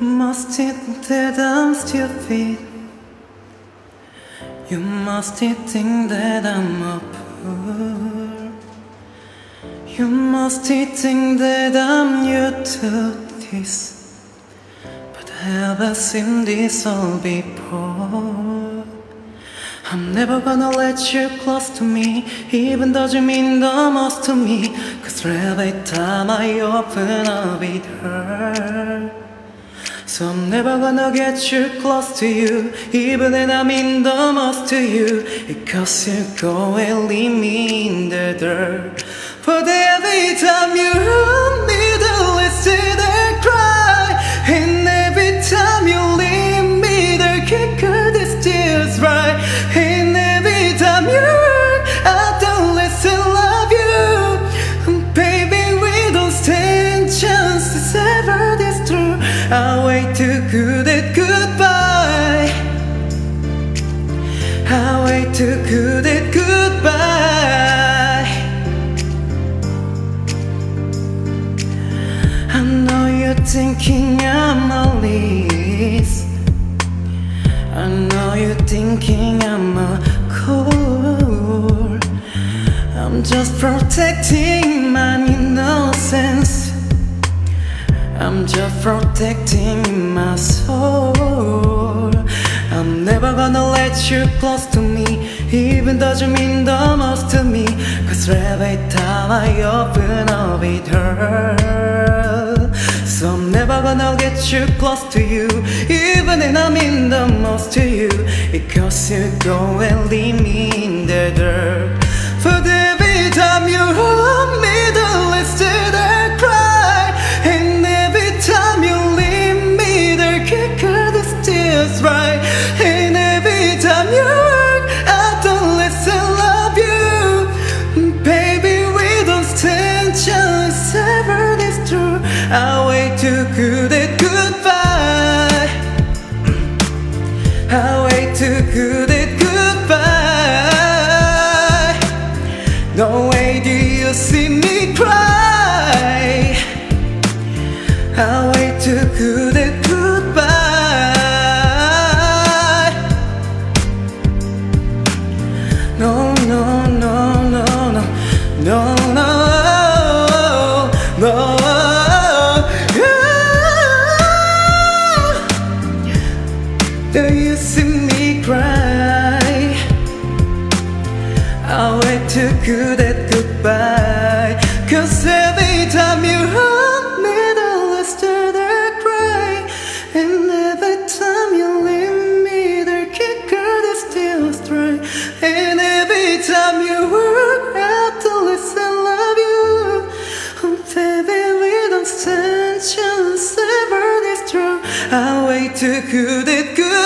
must think that I'm stupid. You must think that I'm a fool. You must think that I'm new to this. But have I seen this all before? I'm never gonna let you close to me, even though you mean the most to me. Cause every time I open up, it hurts. So I'm never gonna get you close to you, even when I mean the most to you. Because you go and leave me in the dirt. But every time Too good at goodbye. I wait too good at goodbye. I know you're thinking I'm a least. I know you're thinking I'm a cool. I'm just protecting I'm just protecting my soul. I'm never gonna let you close to me, even though you mean the most to me. Cause every time I open up, it hurts. So I'm never gonna get you close to you, even when I mean the most to you. Because you go and leave me true. I wait good at goodbye. I wait good at goodbye. No way do you see me cry. I wait good at goodbye. No, no, no, no, no, no, I wait too good at goodbye. Cause every time you hug me, the that I cry. And every time you leave me, the quicker the still stray. And every time you work out, less I love you. Oh, baby, we don't stand chance ever this true. I wait to good at goodbye.